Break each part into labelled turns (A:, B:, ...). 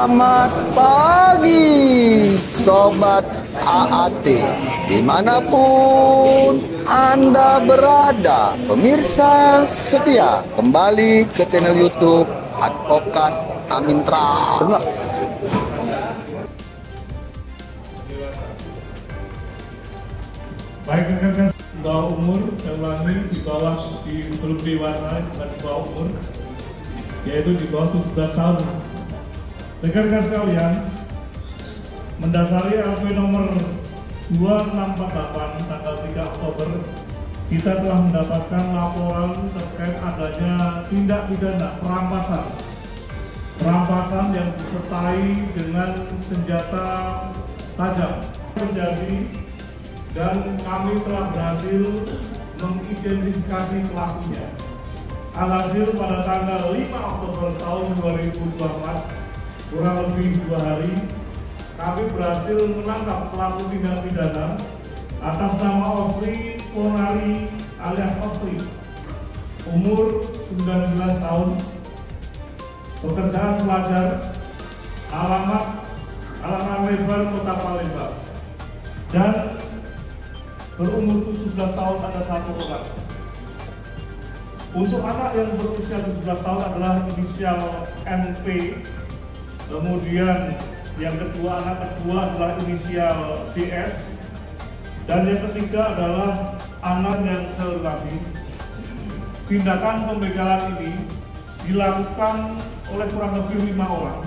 A: Selamat pagi Sobat AAT Di mana pun Anda berada Pemirsa setia Kembali ke channel Youtube Advokat Amin Trans.
B: Baik rekan-rekan bawah umur yang ulangi di bawah di belum dewasa di bawah umur yaitu di bawah 17 tahun rekan-rekan sekalian mendasari LP nomor 2648 tanggal 3 Oktober kita telah mendapatkan laporan terkait adanya tindak pidana perampasan perampasan yang disertai dengan senjata tajam terjadi dan kami telah berhasil mengidentifikasi pelakunya. Alhasil pada tanggal 5 Oktober tahun 2024, kurang lebih dua hari, kami berhasil menangkap pelaku tindak pidana atas nama Osri Ponari alias Osri, umur 19 tahun, pekerjaan pelajar, alamat alamat lebar Kota Palembang, dan berumur 17 tahun ada satu orang. Untuk anak yang berusia 17 tahun adalah inisial NP, kemudian yang kedua anak kedua adalah inisial DS, dan yang ketiga adalah anak yang lagi. Tindakan pembegalan ini dilakukan oleh kurang lebih lima orang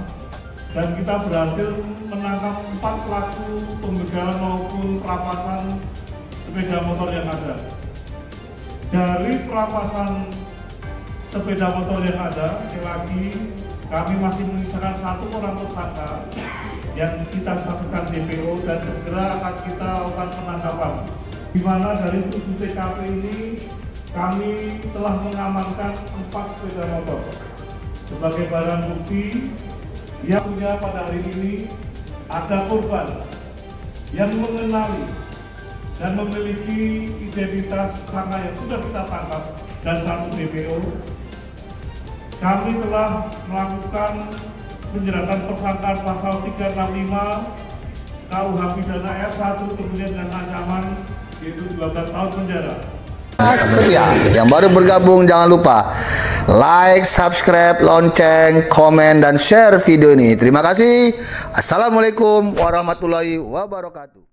B: dan kita berhasil menangkap empat pelaku pembegalan maupun perampasan sepeda motor yang ada. Dari perampasan sepeda motor yang ada, sekali lagi kami masih menyisakan satu orang tersangka yang kita satukan DPO dan segera akan kita lakukan penangkapan. Di mana dari tujuh TKP ini kami telah mengamankan empat sepeda motor sebagai barang bukti yang punya pada hari ini ada korban yang mengenali dan memiliki identitas tersangka yang sudah kita tangkap dan satu DPO. Kami telah melakukan penjeratan tersangka pasal 365 KUH pidana R1 kemudian dengan ancaman yaitu 12 tahun penjara.
A: Setia yang baru bergabung jangan lupa like, subscribe, lonceng, komen dan share video ini. Terima kasih. Assalamualaikum warahmatullahi wabarakatuh.